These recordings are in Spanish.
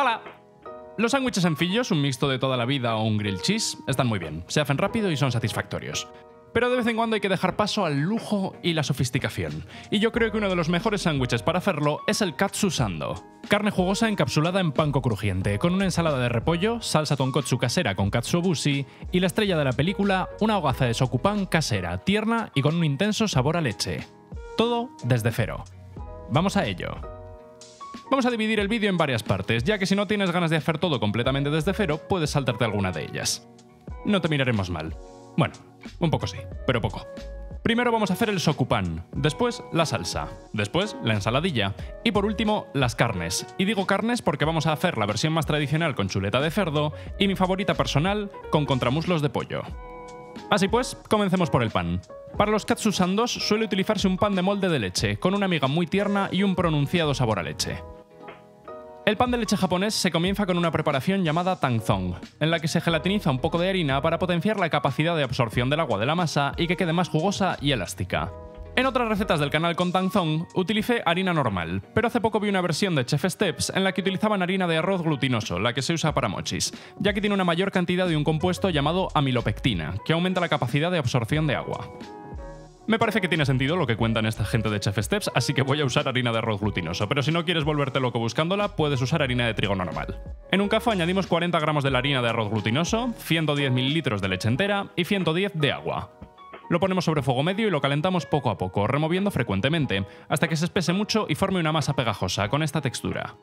¡Hola! Los sándwiches sencillos, un mixto de toda la vida o un grilled cheese, están muy bien, se hacen rápido y son satisfactorios. Pero de vez en cuando hay que dejar paso al lujo y la sofisticación. Y yo creo que uno de los mejores sándwiches para hacerlo es el katsu sando. Carne jugosa encapsulada en panko crujiente, con una ensalada de repollo, salsa tonkotsu casera con katsuobushi y la estrella de la película, una hogaza de sokupan casera, tierna y con un intenso sabor a leche. Todo desde cero. Vamos a ello. Vamos a dividir el vídeo en varias partes, ya que si no tienes ganas de hacer todo completamente desde cero, puedes saltarte alguna de ellas. No te miraremos mal. Bueno, un poco sí, pero poco. Primero vamos a hacer el sokupan, después la salsa, después la ensaladilla y por último las carnes. Y digo carnes porque vamos a hacer la versión más tradicional con chuleta de cerdo y mi favorita personal con contramuslos de pollo. Así pues, comencemos por el pan. Para los katsu sandos suele utilizarse un pan de molde de leche, con una miga muy tierna y un pronunciado sabor a leche. El pan de leche japonés se comienza con una preparación llamada tangzong, en la que se gelatiniza un poco de harina para potenciar la capacidad de absorción del agua de la masa y que quede más jugosa y elástica. En otras recetas del canal con Tangzong utilicé harina normal, pero hace poco vi una versión de Chef Steps en la que utilizaban harina de arroz glutinoso, la que se usa para mochis, ya que tiene una mayor cantidad de un compuesto llamado amilopectina, que aumenta la capacidad de absorción de agua. Me parece que tiene sentido lo que cuentan esta gente de Chef Steps, así que voy a usar harina de arroz glutinoso, pero si no quieres volverte loco buscándola, puedes usar harina de trigo normal. En un café añadimos 40 gramos de la harina de arroz glutinoso, 110 mililitros de leche entera y 110 de agua. Lo ponemos sobre fuego medio y lo calentamos poco a poco, removiendo frecuentemente, hasta que se espese mucho y forme una masa pegajosa con esta textura.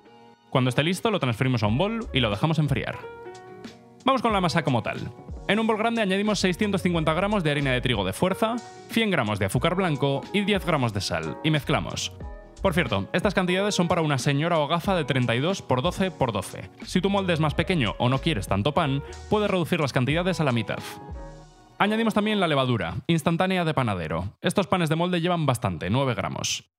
Cuando esté listo lo transferimos a un bol y lo dejamos enfriar. Vamos con la masa como tal. En un bol grande añadimos 650 gramos de harina de trigo de fuerza, 100 gramos de azúcar blanco y 10 gramos de sal, y mezclamos. Por cierto, estas cantidades son para una señora hogaza de 32 por 12 por 12. Si tu molde es más pequeño o no quieres tanto pan, puedes reducir las cantidades a la mitad. Añadimos también la levadura, instantánea de panadero. Estos panes de molde llevan bastante, 9 gramos.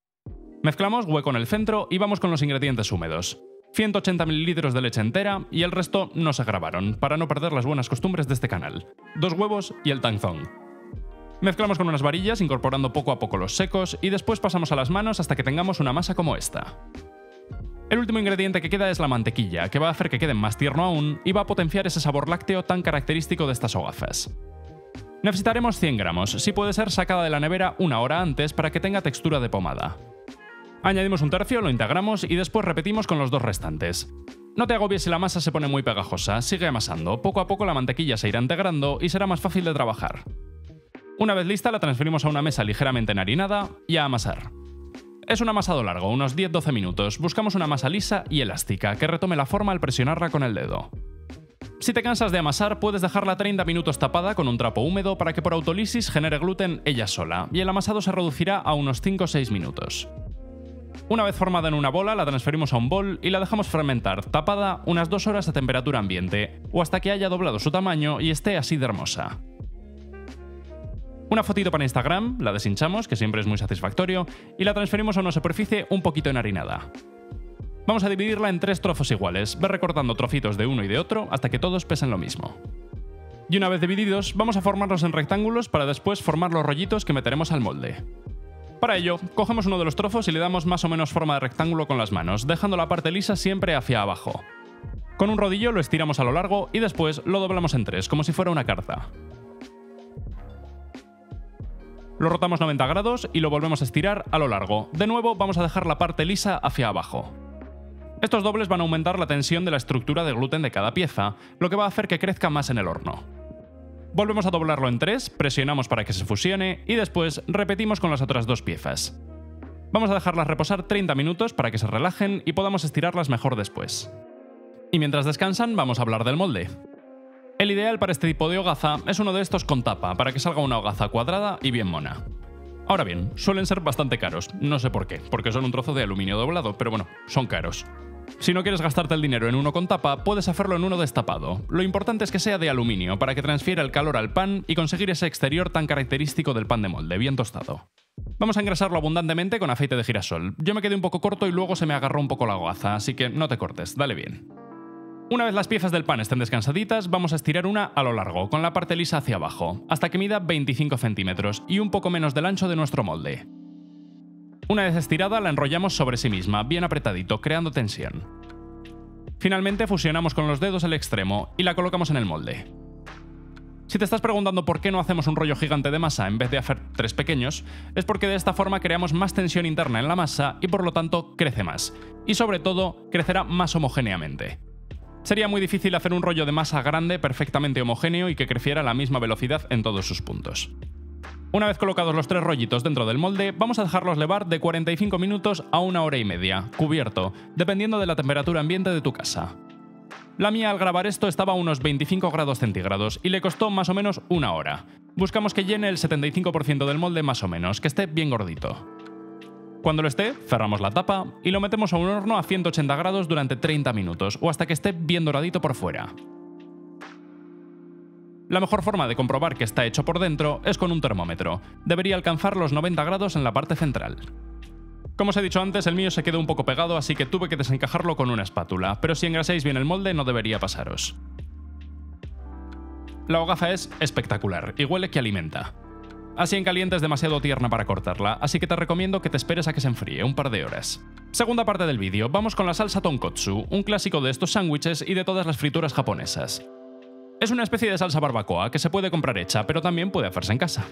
Mezclamos hueco en el centro y vamos con los ingredientes húmedos. 180 ml de leche entera y el resto no se grabaron, para no perder las buenas costumbres de este canal. Dos huevos y el tanzón. Mezclamos con unas varillas incorporando poco a poco los secos y después pasamos a las manos hasta que tengamos una masa como esta. El último ingrediente que queda es la mantequilla, que va a hacer que quede más tierno aún y va a potenciar ese sabor lácteo tan característico de estas hogazas. Necesitaremos 100 gramos, si puede ser sacada de la nevera una hora antes para que tenga textura de pomada. Añadimos un tercio, lo integramos y después repetimos con los dos restantes. No te agobies si la masa se pone muy pegajosa, sigue amasando, poco a poco la mantequilla se irá integrando y será más fácil de trabajar. Una vez lista la transferimos a una mesa ligeramente enharinada y a amasar. Es un amasado largo, unos 10-12 minutos. Buscamos una masa lisa y elástica, que retome la forma al presionarla con el dedo. Si te cansas de amasar, puedes dejarla 30 minutos tapada con un trapo húmedo para que por autolisis genere gluten ella sola, y el amasado se reducirá a unos 5-6 minutos. Una vez formada en una bola, la transferimos a un bol y la dejamos fermentar, tapada unas dos horas a temperatura ambiente, o hasta que haya doblado su tamaño y esté así de hermosa. Una fotito para Instagram, la deshinchamos, que siempre es muy satisfactorio, y la transferimos a una superficie un poquito enharinada. Vamos a dividirla en tres trozos iguales, ve recortando trocitos de uno y de otro hasta que todos pesen lo mismo. Y una vez divididos, vamos a formarlos en rectángulos para después formar los rollitos que meteremos al molde. Para ello, cogemos uno de los trozos y le damos más o menos forma de rectángulo con las manos, dejando la parte lisa siempre hacia abajo. Con un rodillo lo estiramos a lo largo y después lo doblamos en tres, como si fuera una carta. Lo rotamos 90 grados y lo volvemos a estirar a lo largo. De nuevo vamos a dejar la parte lisa hacia abajo. Estos dobles van a aumentar la tensión de la estructura de gluten de cada pieza, lo que va a hacer que crezca más en el horno. Volvemos a doblarlo en tres, presionamos para que se fusione y después repetimos con las otras dos piezas. Vamos a dejarlas reposar 30 minutos para que se relajen y podamos estirarlas mejor después. Y mientras descansan, vamos a hablar del molde. El ideal para este tipo de hogaza es uno de estos con tapa, para que salga una hogaza cuadrada y bien mona. Ahora bien, suelen ser bastante caros, no sé por qué, porque son un trozo de aluminio doblado, pero bueno, son caros. Si no quieres gastarte el dinero en uno con tapa, puedes hacerlo en uno destapado. Lo importante es que sea de aluminio para que transfiera el calor al pan y conseguir ese exterior tan característico del pan de molde, bien tostado. Vamos a engrasarlo abundantemente con aceite de girasol. Yo me quedé un poco corto y luego se me agarró un poco la hogaza, así que no te cortes, dale bien. Una vez las piezas del pan estén descansaditas, vamos a estirar una a lo largo, con la parte lisa hacia abajo, hasta que mida 25 centímetros y un poco menos del ancho de nuestro molde. Una vez estirada, la enrollamos sobre sí misma, bien apretadito, creando tensión. Finalmente fusionamos con los dedos el extremo y la colocamos en el molde. Si te estás preguntando por qué no hacemos un rollo gigante de masa en vez de hacer tres pequeños, es porque de esta forma creamos más tensión interna en la masa y por lo tanto crece más. Y sobre todo, crecerá más homogéneamente. Sería muy difícil hacer un rollo de masa grande perfectamente homogéneo y que creciera a la misma velocidad en todos sus puntos. Una vez colocados los tres rollitos dentro del molde, vamos a dejarlos levar de 45 minutos a una hora y media, cubierto, dependiendo de la temperatura ambiente de tu casa. La mía al grabar esto estaba a unos 25 grados centígrados y le costó más o menos una hora. Buscamos que llene el 75% del molde más o menos, que esté bien gordito. Cuando lo esté, cerramos la tapa y lo metemos a un horno a 180 grados durante 30 minutos o hasta que esté bien doradito por fuera. La mejor forma de comprobar que está hecho por dentro es con un termómetro. Debería alcanzar los 90 grados en la parte central. Como os he dicho antes, el mío se quedó un poco pegado, así que tuve que desencajarlo con una espátula, pero si engraséis bien el molde no debería pasaros. La hogaza es espectacular y huele que alimenta. Así en caliente es demasiado tierna para cortarla, así que te recomiendo que te esperes a que se enfríe un par de horas. Segunda parte del vídeo, vamos con la salsa tonkotsu, un clásico de estos sándwiches y de todas las frituras japonesas. Es una especie de salsa barbacoa que se puede comprar hecha, pero también puede hacerse en casa.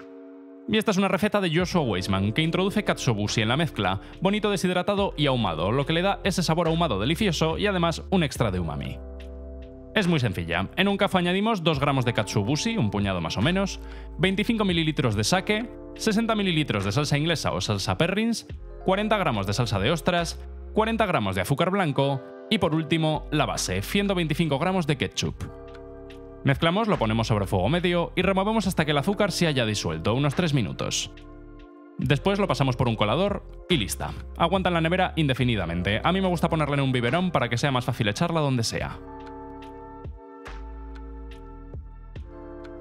Y esta es una receta de Joshua Weisman que introduce katsuobushi en la mezcla, bonito deshidratado y ahumado, lo que le da ese sabor ahumado delicioso y además un extra de umami. Es muy sencilla. En un café añadimos 2 gramos de katsuobushi, un puñado más o menos, 25 mililitros de sake, 60 mililitros de salsa inglesa o salsa perrins, 40 gramos de salsa de ostras, 40 gramos de azúcar blanco y por último la base, 125 gramos de ketchup. Mezclamos, lo ponemos sobre fuego medio y removemos hasta que el azúcar se haya disuelto, unos 3 minutos. Después lo pasamos por un colador y lista. Aguanta en la nevera indefinidamente. A mí me gusta ponerla en un biberón para que sea más fácil echarla donde sea.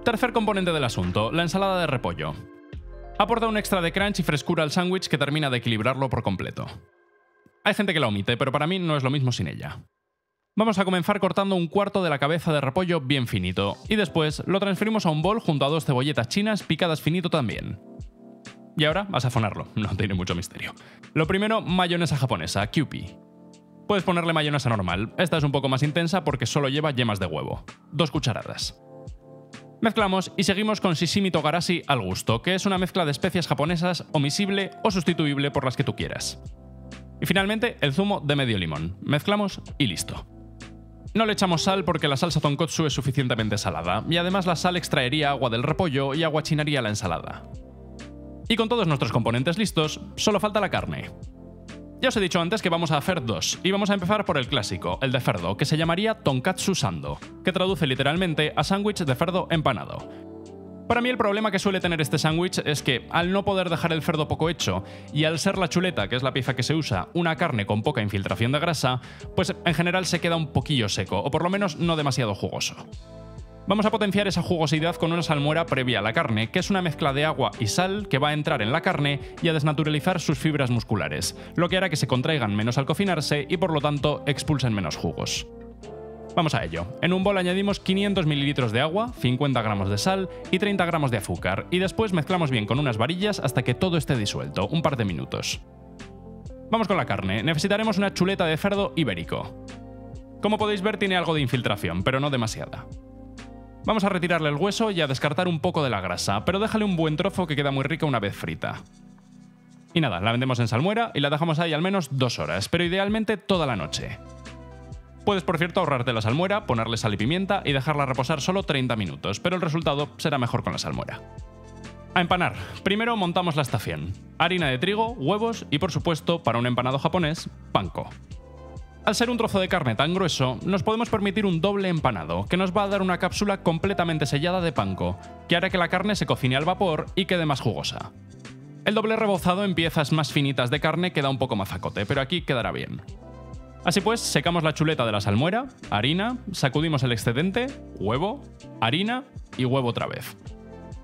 Tercer componente del asunto, la ensalada de repollo. Aporta un extra de crunch y frescura al sándwich que termina de equilibrarlo por completo. Hay gente que la omite, pero para mí no es lo mismo sin ella. Vamos a comenzar cortando un cuarto de la cabeza de repollo bien finito, y después lo transferimos a un bol junto a dos cebolletas chinas picadas finito también. Y ahora a sazonar,lo no tiene mucho misterio. Lo primero, mayonesa japonesa, Kewpie. Puedes ponerle mayonesa normal, esta es un poco más intensa porque solo lleva yemas de huevo. Dos cucharadas. Mezclamos y seguimos con sashimi togarashi al gusto, que es una mezcla de especias japonesas omisible o sustituible por las que tú quieras. Y finalmente, el zumo de medio limón. Mezclamos y listo. No le echamos sal porque la salsa tonkotsu es suficientemente salada, y además la sal extraería agua del repollo y aguachinaría la ensalada. Y con todos nuestros componentes listos, solo falta la carne. Ya os he dicho antes que vamos a hacer dos, y vamos a empezar por el clásico, el de cerdo, que se llamaría tonkatsu sando, que traduce literalmente a sándwich de cerdo empanado, para mí el problema que suele tener este sándwich es que al no poder dejar el cerdo poco hecho y al ser la chuleta, que es la pieza que se usa, una carne con poca infiltración de grasa, pues en general se queda un poquillo seco, o por lo menos no demasiado jugoso. Vamos a potenciar esa jugosidad con una salmuera previa a la carne, que es una mezcla de agua y sal que va a entrar en la carne y a desnaturalizar sus fibras musculares, lo que hará que se contraigan menos al cocinarse y por lo tanto expulsen menos jugos. Vamos a ello. En un bol añadimos 500 ml de agua, 50 gramos de sal y 30 gramos de azúcar, y después mezclamos bien con unas varillas hasta que todo esté disuelto, un par de minutos. Vamos con la carne. Necesitaremos una chuleta de cerdo ibérico. Como podéis ver tiene algo de infiltración, pero no demasiada. Vamos a retirarle el hueso y a descartar un poco de la grasa, pero déjale un buen trozo que queda muy rica una vez frita. Y nada, la vendemos en salmuera y la dejamos ahí al menos dos horas, pero idealmente toda la noche. Puedes, por cierto, ahorrarte la salmuera, ponerle sal y pimienta y dejarla reposar solo 30 minutos, pero el resultado será mejor con la salmuera. A empanar. Primero montamos la estación. Harina de trigo, huevos y, por supuesto, para un empanado japonés, panko. Al ser un trozo de carne tan grueso, nos podemos permitir un doble empanado, que nos va a dar una cápsula completamente sellada de panko, que hará que la carne se cocine al vapor y quede más jugosa. El doble rebozado en piezas más finitas de carne queda un poco mazacote, pero aquí quedará bien. Así pues, secamos la chuleta de la salmuera, harina, sacudimos el excedente, huevo, harina y huevo otra vez.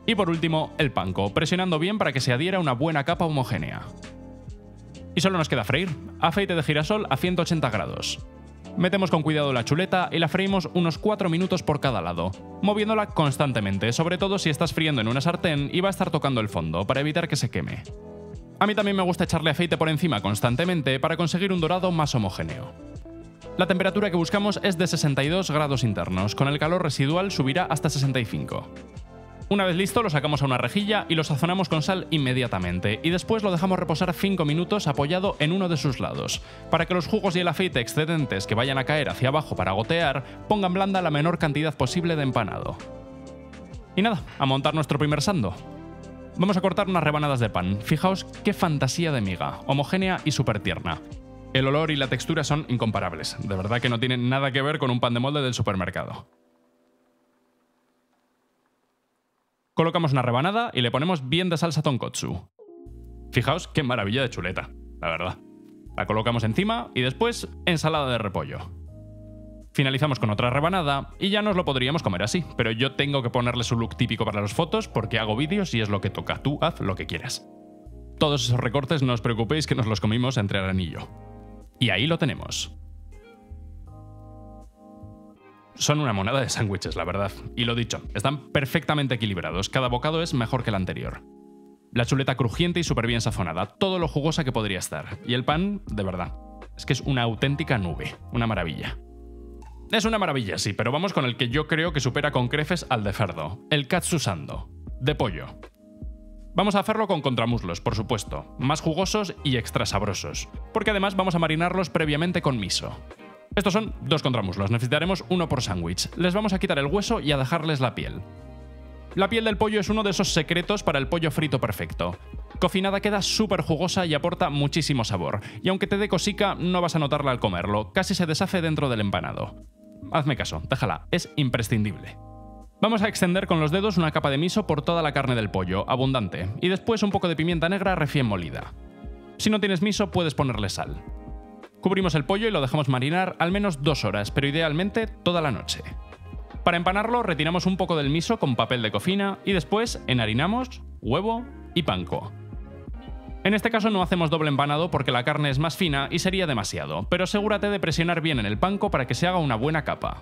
Y por último, el panko, presionando bien para que se adhiera una buena capa homogénea. Y solo nos queda freír, aceite de girasol a 180 grados. Metemos con cuidado la chuleta y la freímos unos 4 minutos por cada lado, moviéndola constantemente, sobre todo si estás friendo en una sartén y va a estar tocando el fondo, para evitar que se queme. A mí también me gusta echarle aceite por encima constantemente para conseguir un dorado más homogéneo. La temperatura que buscamos es de 62 grados internos, con el calor residual subirá hasta 65. Una vez listo, lo sacamos a una rejilla y lo sazonamos con sal inmediatamente, y después lo dejamos reposar 5 minutos apoyado en uno de sus lados, para que los jugos y el aceite excedentes que vayan a caer hacia abajo para gotear pongan blanda la menor cantidad posible de empanado. Y nada, a montar nuestro primer sando. Vamos a cortar unas rebanadas de pan. Fijaos qué fantasía de miga, homogénea y súper tierna. El olor y la textura son incomparables, de verdad que no tienen nada que ver con un pan de molde del supermercado. Colocamos una rebanada y le ponemos bien de salsa tonkotsu. Fijaos qué maravilla de chuleta, la verdad. La colocamos encima y después ensalada de repollo. Finalizamos con otra rebanada y ya nos lo podríamos comer así, pero yo tengo que ponerle su look típico para las fotos porque hago vídeos y es lo que toca. Tú haz lo que quieras. Todos esos recortes no os preocupéis que nos los comimos entre el anillo. Y ahí lo tenemos. Son una monada de sándwiches, la verdad. Y lo dicho, están perfectamente equilibrados, cada bocado es mejor que el anterior. La chuleta crujiente y súper bien sazonada, todo lo jugosa que podría estar. Y el pan, de verdad, es que es una auténtica nube, una maravilla. Es una maravilla, sí, pero vamos con el que yo creo que supera con creces al de cerdo, el katsusando, de pollo. Vamos a hacerlo con contramuslos, por supuesto, más jugosos y extra sabrosos, porque además vamos a marinarlos previamente con miso. Estos son dos contramuslos, necesitaremos uno por sándwich. Les vamos a quitar el hueso y a dejarles la piel. La piel del pollo es uno de esos secretos para el pollo frito perfecto. Cocinada queda súper jugosa y aporta muchísimo sabor, y aunque te dé cosica, no vas a notarla al comerlo, casi se deshace dentro del empanado. Hazme caso, déjala, es imprescindible. Vamos a extender con los dedos una capa de miso por toda la carne del pollo, abundante, y después un poco de pimienta negra recién molida. Si no tienes miso, puedes ponerle sal. Cubrimos el pollo y lo dejamos marinar al menos dos horas, pero idealmente toda la noche. Para empanarlo retiramos un poco del miso con papel de cocina y después enharinamos, huevo y panko. En este caso no hacemos doble empanado porque la carne es más fina y sería demasiado, pero asegúrate de presionar bien en el panko para que se haga una buena capa.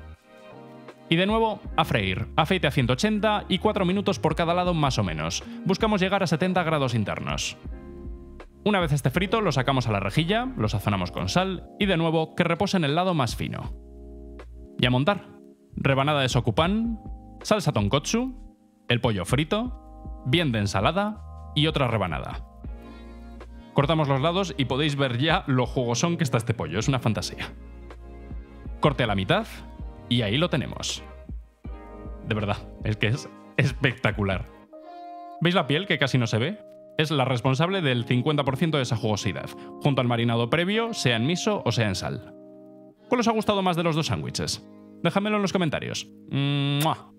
Y de nuevo, a freír, aceite a 180 y 4 minutos por cada lado más o menos. Buscamos llegar a 70 grados internos. Una vez esté frito, lo sacamos a la rejilla, lo sazonamos con sal y de nuevo que repose en el lado más fino. Y a montar. Rebanada de sokupan, salsa tonkotsu, el pollo frito, bien de ensalada y otra rebanada. Cortamos los lados y podéis ver ya lo jugosón que está este pollo, es una fantasía. Corte a la mitad y ahí lo tenemos. De verdad, es que es espectacular. ¿Veis la piel que casi no se ve? es la responsable del 50% de esa jugosidad, junto al marinado previo, sea en miso o sea en sal. ¿Cuál os ha gustado más de los dos sándwiches? Déjamelo en los comentarios. ¡Mua!